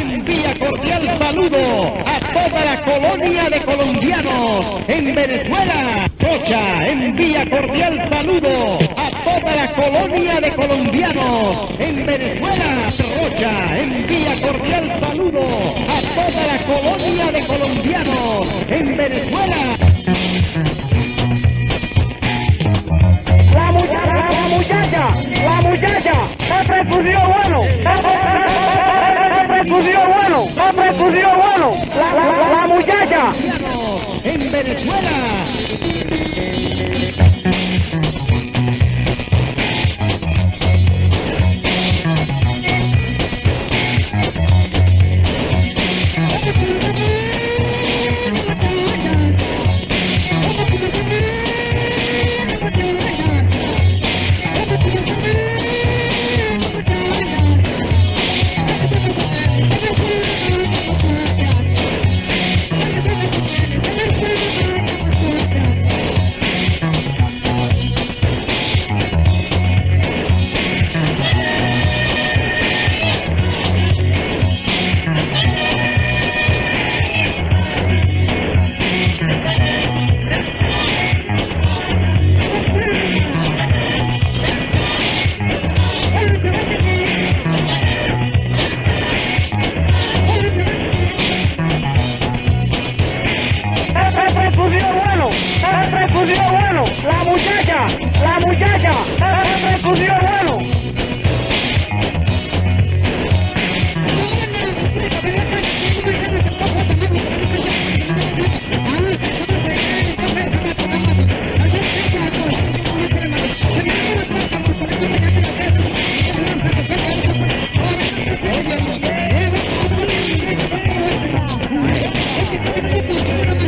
envía cordial saludo a toda la colonia de colombianos en Venezuela. Rocha envía cordial saludo a toda la colonia de colombianos en Venezuela. Rocha envía cordial saludo a toda la colonia de colombianos en Venezuela. La muchacha, la muchacha, la muchacha, estudió bueno, bueno, siempre estudió bueno, la, la, la muchacha. en Venezuela. refundió bueno, la muchacha, la muchacha.